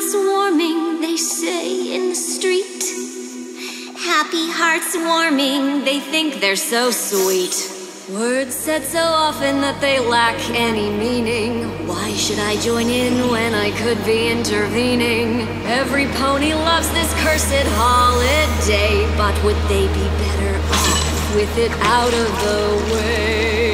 Hearth's Warming, they say in the street. Happy Hearth's Warming, they think they're so sweet. Words said so often that they lack any meaning. Why should I join in when I could be intervening? Every pony loves this cursed holiday, but would they be better off with it out of the way?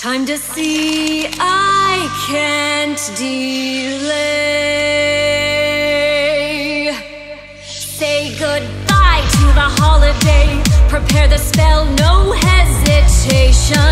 Time to see, I can't delay. Say goodbye to the holiday. Prepare the spell, no hesitation.